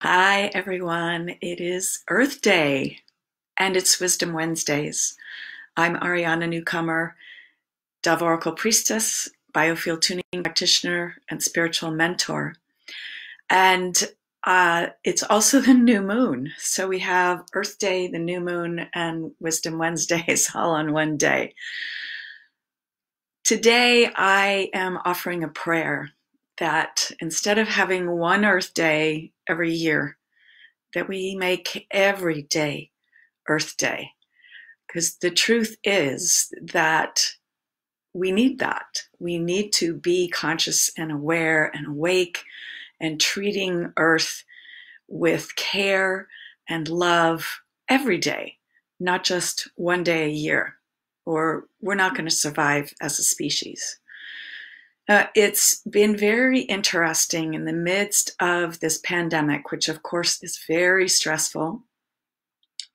Hi, everyone. It is Earth Day and it's Wisdom Wednesdays. I'm Ariana Newcomer, Dove Oracle Priestess, Biofield Tuning Practitioner, and Spiritual Mentor. And uh, it's also the new moon. So we have Earth Day, the new moon, and Wisdom Wednesdays all on one day. Today, I am offering a prayer that instead of having one Earth Day every year, that we make every day Earth Day. Because the truth is that we need that. We need to be conscious and aware and awake and treating Earth with care and love every day, not just one day a year, or we're not going to survive as a species. Uh, it's been very interesting in the midst of this pandemic, which of course is very stressful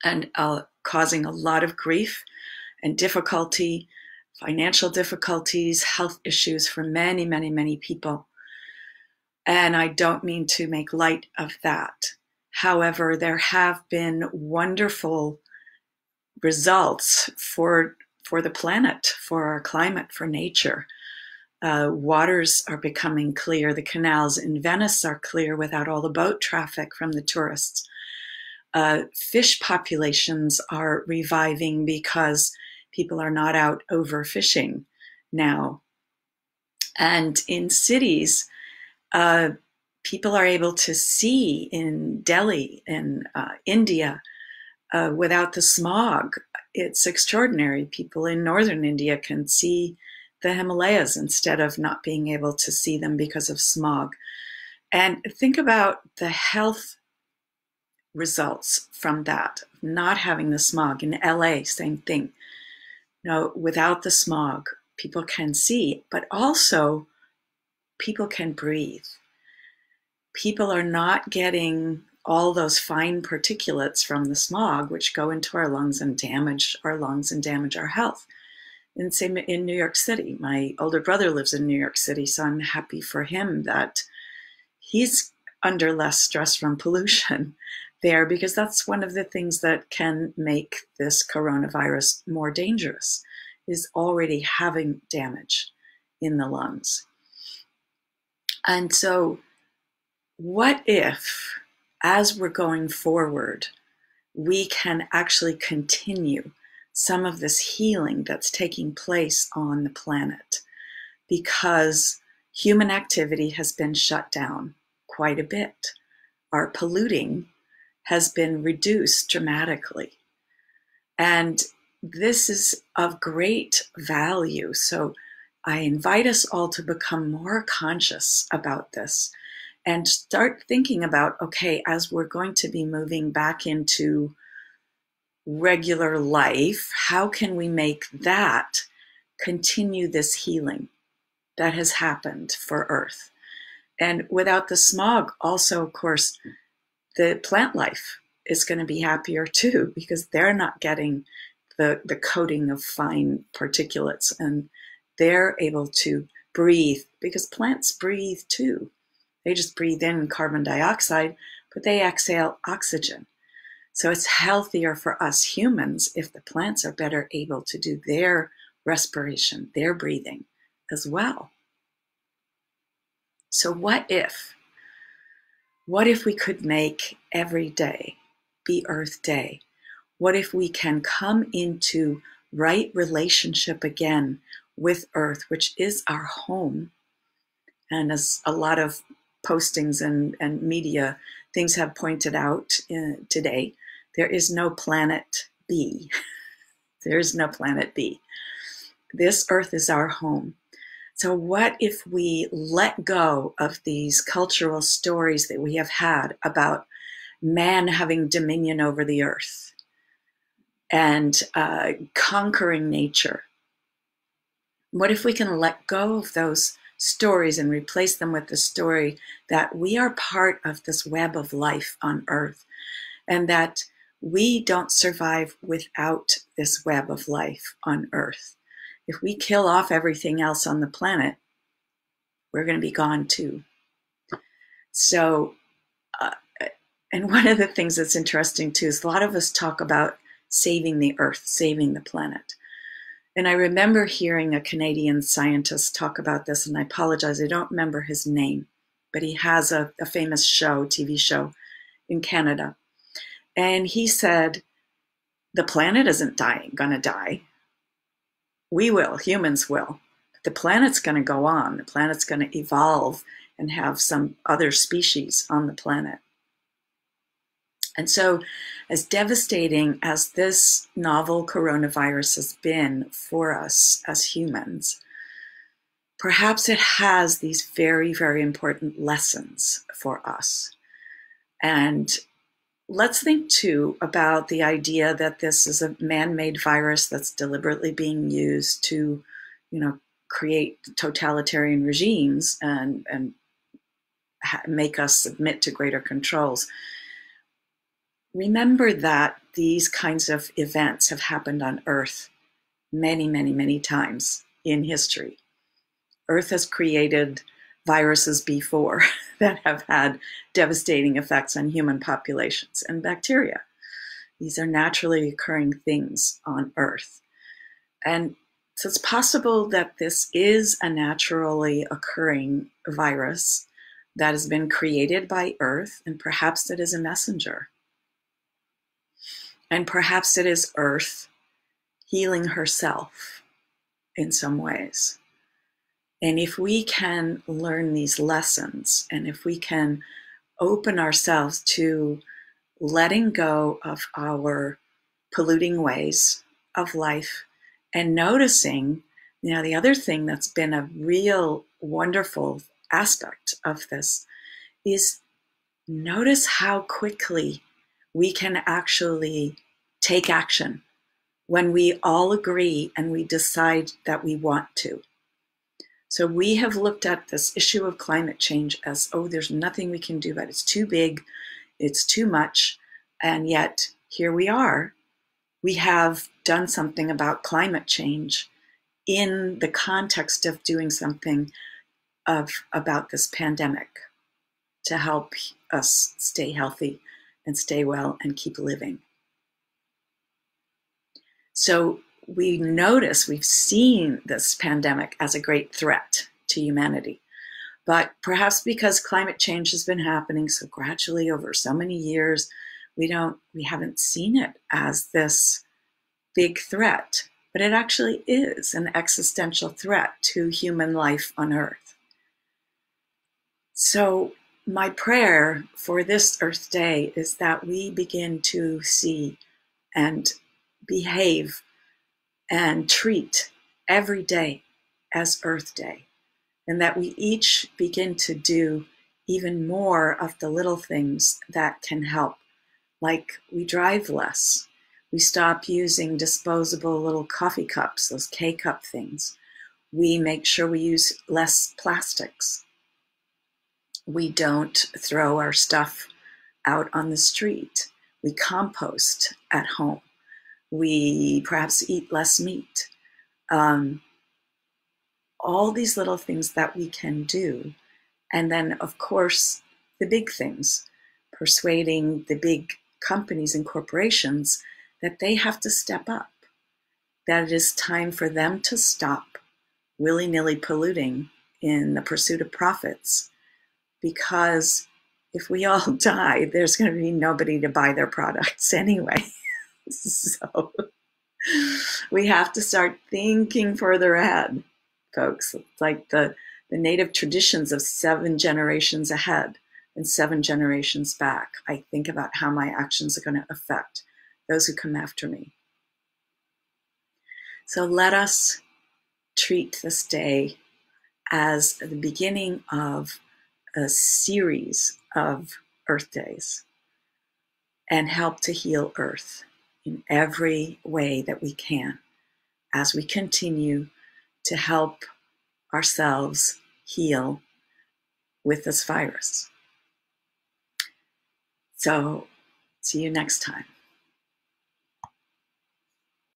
and uh, causing a lot of grief and difficulty, financial difficulties, health issues for many, many, many people. And I don't mean to make light of that. However, there have been wonderful results for for the planet, for our climate, for nature. Uh, waters are becoming clear. The canals in Venice are clear without all the boat traffic from the tourists. Uh, fish populations are reviving because people are not out overfishing now. And in cities, uh, people are able to see in Delhi, in uh, India, uh, without the smog. It's extraordinary. People in northern India can see the Himalayas instead of not being able to see them because of smog. And think about the health results from that, not having the smog. In LA, same thing. no, without the smog, people can see, but also people can breathe. People are not getting all those fine particulates from the smog, which go into our lungs and damage our lungs and damage our health in same in New York City. My older brother lives in New York City, so I'm happy for him that he's under less stress from pollution there because that's one of the things that can make this coronavirus more dangerous is already having damage in the lungs. And so what if as we're going forward we can actually continue some of this healing that's taking place on the planet because human activity has been shut down quite a bit. Our polluting has been reduced dramatically. And this is of great value. So I invite us all to become more conscious about this and start thinking about okay, as we're going to be moving back into regular life, how can we make that continue this healing that has happened for Earth? And without the smog, also, of course, the plant life is going to be happier too because they're not getting the, the coating of fine particulates and they're able to breathe because plants breathe too. They just breathe in carbon dioxide, but they exhale oxygen. So it's healthier for us humans if the plants are better able to do their respiration, their breathing as well. So, what if? What if we could make every day be Earth Day? What if we can come into right relationship again with Earth, which is our home? And as a lot of postings and, and media things have pointed out uh, today, there is no planet B. there is no planet B. This earth is our home. So, what if we let go of these cultural stories that we have had about man having dominion over the earth and uh, conquering nature? What if we can let go of those stories and replace them with the story that we are part of this web of life on earth and that we don't survive without this web of life on Earth. If we kill off everything else on the planet, we're going to be gone too. So, uh, And one of the things that's interesting too is a lot of us talk about saving the earth, saving the planet. And I remember hearing a Canadian scientist talk about this, and I apologize, I don't remember his name, but he has a, a famous show, TV show in Canada. And he said, the planet isn't dying, gonna die. We will, humans will. The planet's gonna go on. The planet's gonna evolve and have some other species on the planet. And so, as devastating as this novel coronavirus has been for us as humans, perhaps it has these very, very important lessons for us. And let's think too about the idea that this is a man-made virus that's deliberately being used to, you know, create totalitarian regimes and and make us submit to greater controls remember that these kinds of events have happened on Earth many, many, many times in history. Earth has created viruses before that have had devastating effects on human populations and bacteria. These are naturally occurring things on Earth. And so it's possible that this is a naturally occurring virus that has been created by Earth, and perhaps it is a messenger and perhaps it is Earth healing herself in some ways. And if we can learn these lessons and if we can open ourselves to letting go of our polluting ways of life and noticing, you know, the other thing that's been a real wonderful aspect of this is notice how quickly we can actually take action when we all agree and we decide that we want to. So we have looked at this issue of climate change as, oh, there's nothing we can do about it. It's too big, it's too much. And yet here we are. We have done something about climate change in the context of doing something of about this pandemic to help us stay healthy and stay well and keep living. So we notice, we've seen this pandemic as a great threat to humanity. But perhaps because climate change has been happening so gradually over so many years, we don't, we haven't seen it as this big threat. But it actually is an existential threat to human life on Earth. So my prayer for this Earth Day is that we begin to see and behave and treat every day as Earth Day, and that we each begin to do even more of the little things that can help, like we drive less. We stop using disposable little coffee cups, those K cup things. We make sure we use less plastics we don't throw our stuff out on the street. We compost at home. We perhaps eat less meat. Um, all these little things that we can do. And then, of course, the big things, persuading the big companies and corporations that they have to step up, that it is time for them to stop willy nilly polluting in the pursuit of profits because if we all die, there's going to be nobody to buy their products anyway. so we have to start thinking further ahead, folks. It's like the, the native traditions of seven generations ahead and seven generations back. I think about how my actions are going to affect those who come after me. So let us treat this day as the beginning of a series of Earth Days and help to heal Earth in every way that we can as we continue to help ourselves heal with this virus. So, see you next time.